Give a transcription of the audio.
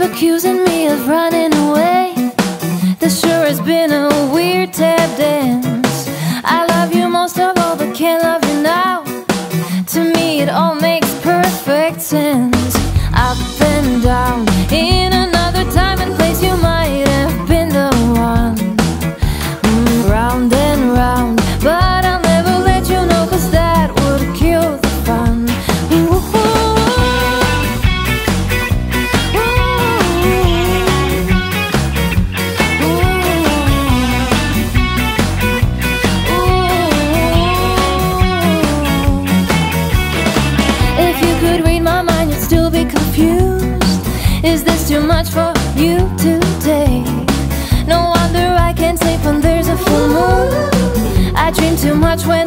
accusing me of running away. This sure has been a weird tap dance I love you most of all but can't love you now. To me it all makes perfect sense. Up and down, in read my mind, you'd still be confused. Is this too much for you to take? No wonder I can't sleep when there's a full moon. I dream too much when